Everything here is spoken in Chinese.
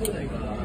又来个。